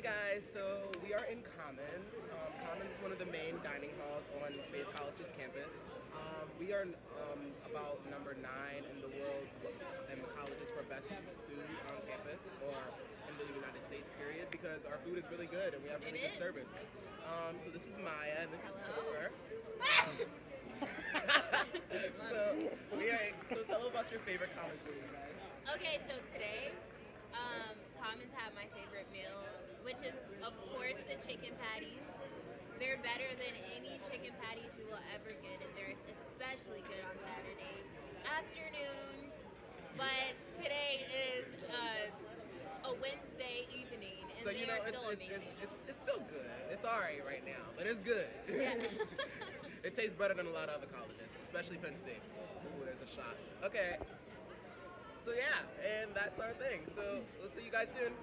Hey guys, so we are in Commons. Um, Commons is one of the main dining halls on Bates College's campus. Um, we are um, about number nine in the world in the colleges for best food on campus or in the United States period because our food is really good and we have really It good is. service. Um, so this is Maya and this Hello. is Topher. so are, so tell about your favorite Commons food, guys. Okay, so today, um, Commons have my favorite meal, is, of course, the chicken patties. They're better than any chicken patties you will ever get, and they're especially good on Saturday afternoons. But today is uh, a Wednesday evening, and So you know, are it's, still it's, amazing. it's, it's, it's still good. It's alright right now, but it's good. Yeah. it tastes better than a lot of other colleges, especially Penn State. Ooh, there's a shot. Okay. So yeah, and that's our thing. So we'll see you guys soon.